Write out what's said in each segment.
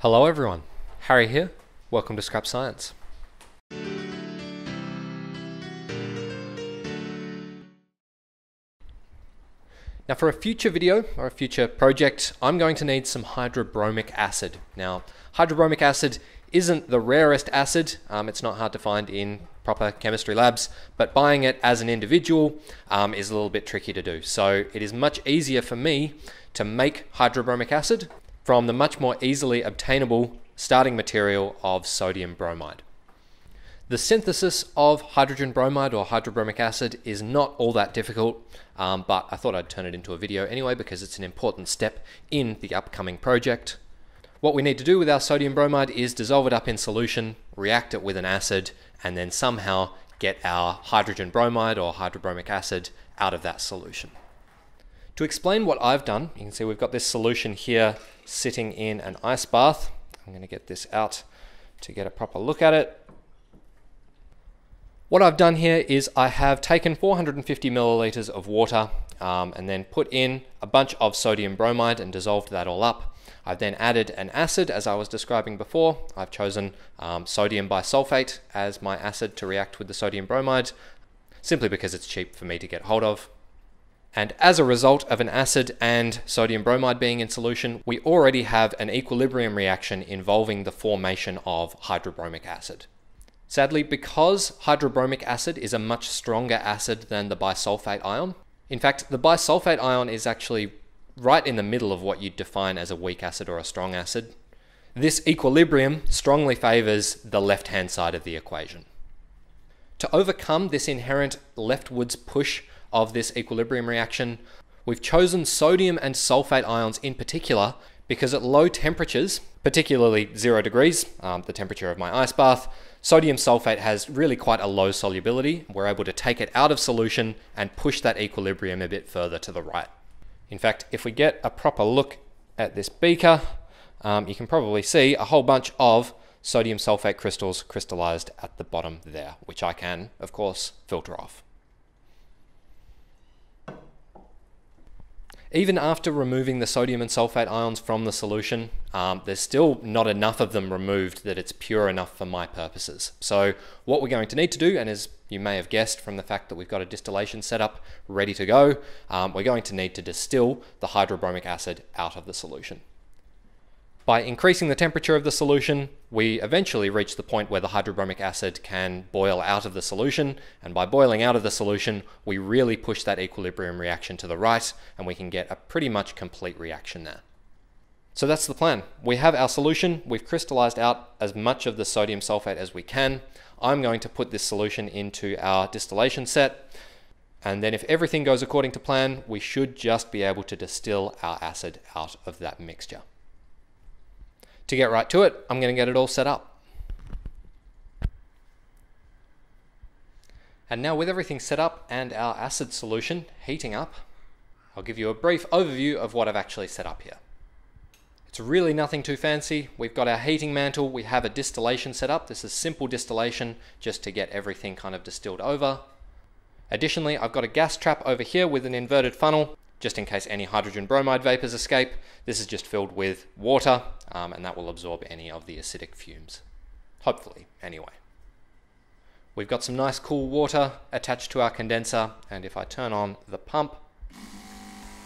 Hello everyone, Harry here. Welcome to Scrap Science. Now for a future video or a future project, I'm going to need some hydrobromic acid. Now, hydrobromic acid isn't the rarest acid. Um, it's not hard to find in proper chemistry labs, but buying it as an individual um, is a little bit tricky to do. So it is much easier for me to make hydrobromic acid from the much more easily obtainable starting material of sodium bromide. The synthesis of hydrogen bromide or hydrobromic acid is not all that difficult, um, but I thought I'd turn it into a video anyway because it's an important step in the upcoming project. What we need to do with our sodium bromide is dissolve it up in solution, react it with an acid, and then somehow get our hydrogen bromide or hydrobromic acid out of that solution. To explain what I've done, you can see we've got this solution here sitting in an ice bath. I'm going to get this out to get a proper look at it. What I've done here is I have taken 450 milliliters of water um, and then put in a bunch of sodium bromide and dissolved that all up. I've then added an acid as I was describing before. I've chosen um, sodium bisulfate as my acid to react with the sodium bromide simply because it's cheap for me to get hold of. And as a result of an acid and sodium bromide being in solution, we already have an equilibrium reaction involving the formation of hydrobromic acid. Sadly, because hydrobromic acid is a much stronger acid than the bisulfate ion, in fact, the bisulfate ion is actually right in the middle of what you'd define as a weak acid or a strong acid. This equilibrium strongly favors the left-hand side of the equation. To overcome this inherent leftwards push of this equilibrium reaction, we've chosen sodium and sulfate ions in particular because at low temperatures, particularly zero degrees, um, the temperature of my ice bath, Sodium sulfate has really quite a low solubility. We're able to take it out of solution and push that equilibrium a bit further to the right. In fact, if we get a proper look at this beaker, um, you can probably see a whole bunch of sodium sulfate crystals crystallized at the bottom there, which I can, of course, filter off. Even after removing the sodium and sulfate ions from the solution, um, there's still not enough of them removed that it's pure enough for my purposes. So what we're going to need to do, and as you may have guessed from the fact that we've got a distillation setup ready to go, um, we're going to need to distill the hydrobromic acid out of the solution. By increasing the temperature of the solution, we eventually reach the point where the hydrobromic acid can boil out of the solution, and by boiling out of the solution, we really push that equilibrium reaction to the right, and we can get a pretty much complete reaction there. So that's the plan. We have our solution, we've crystallized out as much of the sodium sulfate as we can. I'm going to put this solution into our distillation set, and then if everything goes according to plan, we should just be able to distill our acid out of that mixture. To get right to it, I'm going to get it all set up. And now with everything set up and our acid solution heating up, I'll give you a brief overview of what I've actually set up here. It's really nothing too fancy. We've got our heating mantle, we have a distillation set up. This is simple distillation just to get everything kind of distilled over. Additionally, I've got a gas trap over here with an inverted funnel just in case any hydrogen bromide vapors escape. This is just filled with water um, and that will absorb any of the acidic fumes. Hopefully, anyway. We've got some nice cool water attached to our condenser and if I turn on the pump,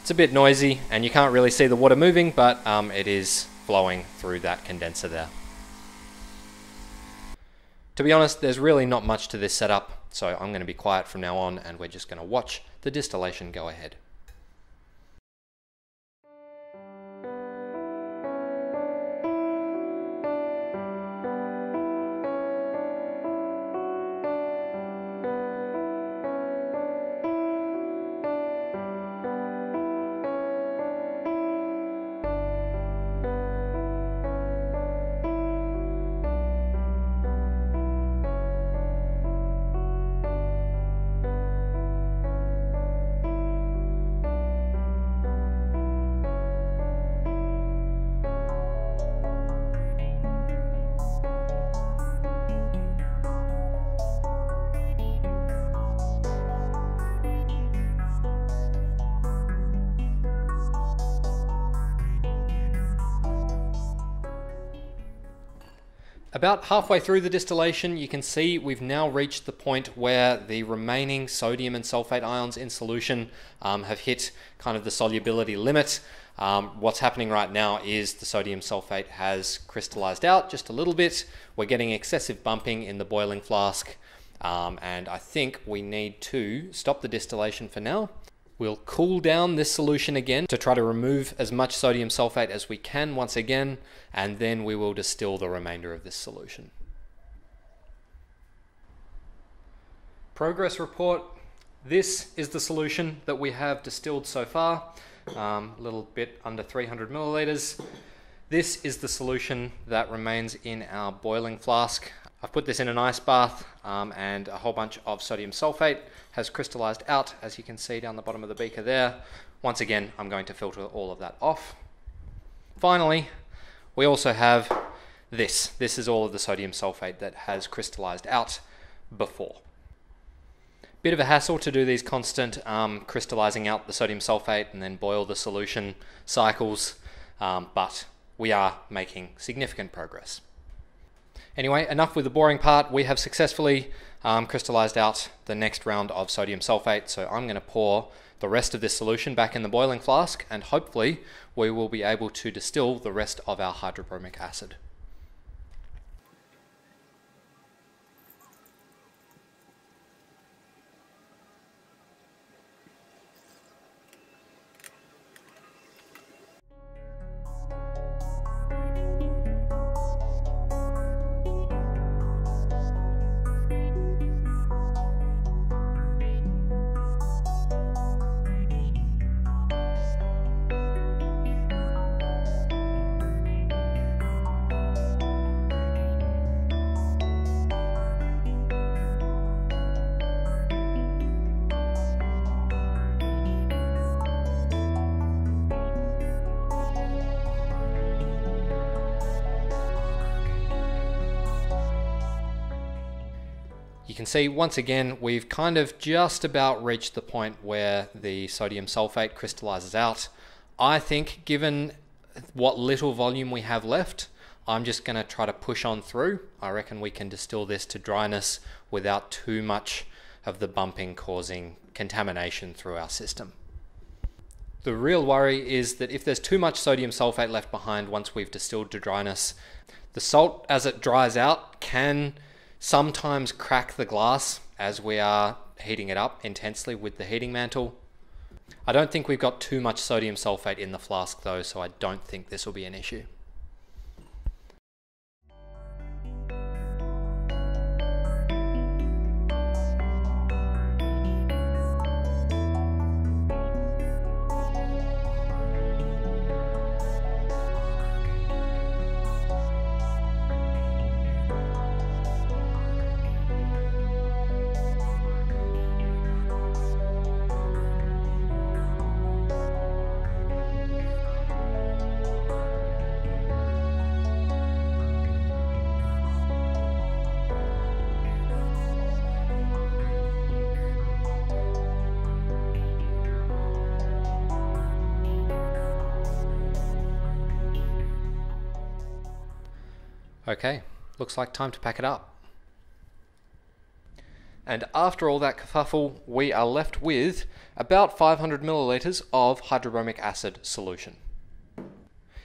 it's a bit noisy and you can't really see the water moving but um, it is flowing through that condenser there. To be honest, there's really not much to this setup, so I'm going to be quiet from now on and we're just going to watch the distillation go ahead. About halfway through the distillation, you can see we've now reached the point where the remaining sodium and sulfate ions in solution um, have hit kind of the solubility limit. Um, what's happening right now is the sodium sulfate has crystallized out just a little bit. We're getting excessive bumping in the boiling flask, um, and I think we need to stop the distillation for now. We'll cool down this solution again to try to remove as much sodium sulfate as we can once again, and then we will distill the remainder of this solution. Progress report. This is the solution that we have distilled so far, um, a little bit under 300 milliliters. This is the solution that remains in our boiling flask. I've put this in an ice bath um, and a whole bunch of sodium sulfate has crystallized out as you can see down the bottom of the beaker there. Once again, I'm going to filter all of that off. Finally, we also have this. This is all of the sodium sulfate that has crystallized out before. Bit of a hassle to do these constant um, crystallizing out the sodium sulfate and then boil the solution cycles, um, but we are making significant progress. Anyway, enough with the boring part. We have successfully um, crystallized out the next round of sodium sulfate. So I'm going to pour the rest of this solution back in the boiling flask and hopefully we will be able to distill the rest of our hydrobromic acid. You can see once again we've kind of just about reached the point where the sodium sulfate crystallizes out. I think given what little volume we have left, I'm just going to try to push on through. I reckon we can distill this to dryness without too much of the bumping causing contamination through our system. The real worry is that if there's too much sodium sulfate left behind once we've distilled to dryness, the salt as it dries out can sometimes crack the glass as we are heating it up intensely with the heating mantle. I don't think we've got too much sodium sulfate in the flask though, so I don't think this will be an issue. Okay, looks like time to pack it up. And after all that kerfuffle, we are left with about 500 milliliters of hydrobromic acid solution.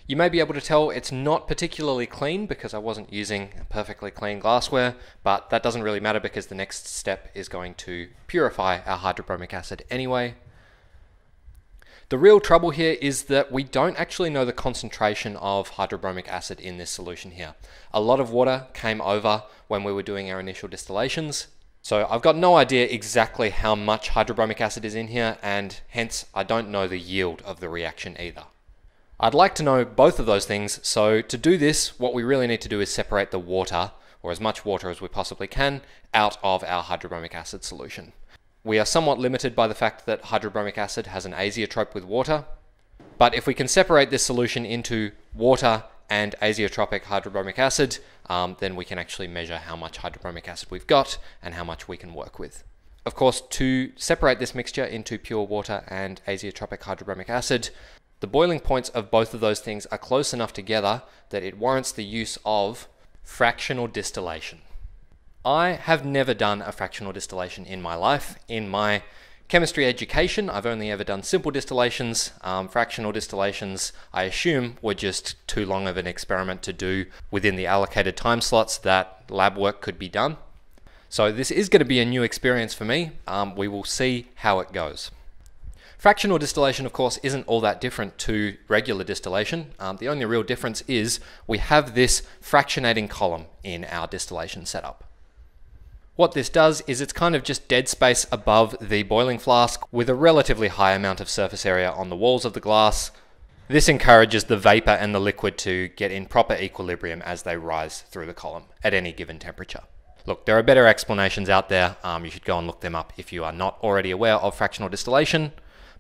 You may be able to tell it's not particularly clean because I wasn't using perfectly clean glassware, but that doesn't really matter because the next step is going to purify our hydrobromic acid anyway. The real trouble here is that we don't actually know the concentration of hydrobromic acid in this solution here. A lot of water came over when we were doing our initial distillations. So I've got no idea exactly how much hydrobromic acid is in here and hence I don't know the yield of the reaction either. I'd like to know both of those things, so to do this, what we really need to do is separate the water, or as much water as we possibly can, out of our hydrobromic acid solution. We are somewhat limited by the fact that hydrobromic acid has an azeotrope with water, but if we can separate this solution into water and azeotropic hydrobromic acid, um, then we can actually measure how much hydrobromic acid we've got and how much we can work with. Of course, to separate this mixture into pure water and azeotropic hydrobromic acid, the boiling points of both of those things are close enough together that it warrants the use of fractional distillation. I have never done a fractional distillation in my life. In my chemistry education, I've only ever done simple distillations. Um, fractional distillations, I assume, were just too long of an experiment to do within the allocated time slots that lab work could be done. So this is going to be a new experience for me. Um, we will see how it goes. Fractional distillation, of course, isn't all that different to regular distillation. Um, the only real difference is we have this fractionating column in our distillation setup. What this does is it's kind of just dead space above the boiling flask with a relatively high amount of surface area on the walls of the glass. This encourages the vapor and the liquid to get in proper equilibrium as they rise through the column at any given temperature. Look, there are better explanations out there. Um, you should go and look them up if you are not already aware of fractional distillation.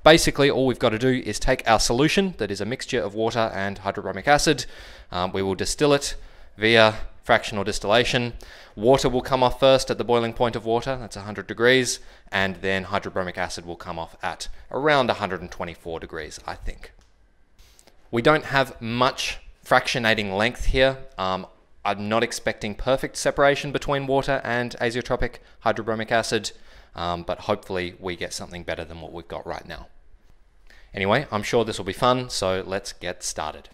Basically, all we've got to do is take our solution that is a mixture of water and hydrobromic acid. Um, we will distill it via fractional distillation. Water will come off first at the boiling point of water, that's 100 degrees, and then hydrobromic acid will come off at around 124 degrees, I think. We don't have much fractionating length here. Um, I'm not expecting perfect separation between water and azeotropic hydrobromic acid um, but hopefully we get something better than what we've got right now. Anyway, I'm sure this will be fun, so let's get started.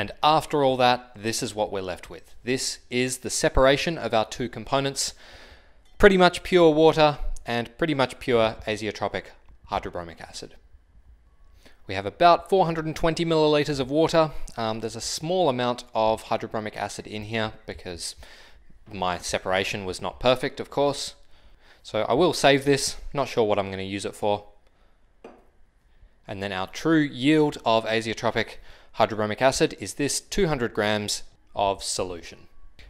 And after all that, this is what we're left with. This is the separation of our two components. Pretty much pure water and pretty much pure azeotropic hydrobromic acid. We have about 420 milliliters of water. Um, there's a small amount of hydrobromic acid in here because my separation was not perfect, of course. So I will save this, not sure what I'm going to use it for. And then our true yield of azeotropic hydrobromic acid is this 200 grams of solution.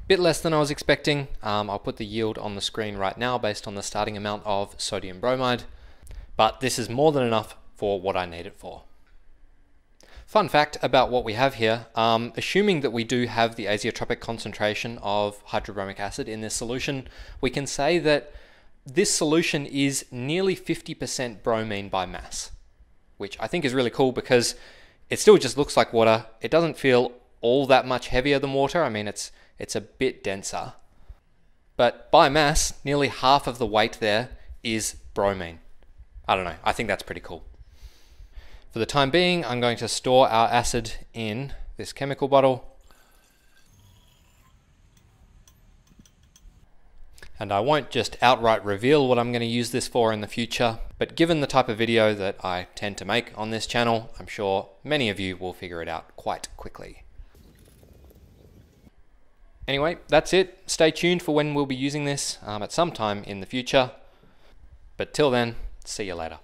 Bit less than I was expecting. Um, I'll put the yield on the screen right now based on the starting amount of sodium bromide, but this is more than enough for what I need it for. Fun fact about what we have here, um, assuming that we do have the azeotropic concentration of hydrobromic acid in this solution, we can say that this solution is nearly 50% bromine by mass, which I think is really cool because it still just looks like water. It doesn't feel all that much heavier than water. I mean, it's it's a bit denser. But by mass, nearly half of the weight there is bromine. I don't know, I think that's pretty cool. For the time being, I'm going to store our acid in this chemical bottle. And I won't just outright reveal what I'm going to use this for in the future, but given the type of video that I tend to make on this channel, I'm sure many of you will figure it out quite quickly. Anyway, that's it. Stay tuned for when we'll be using this um, at some time in the future. But till then, see you later.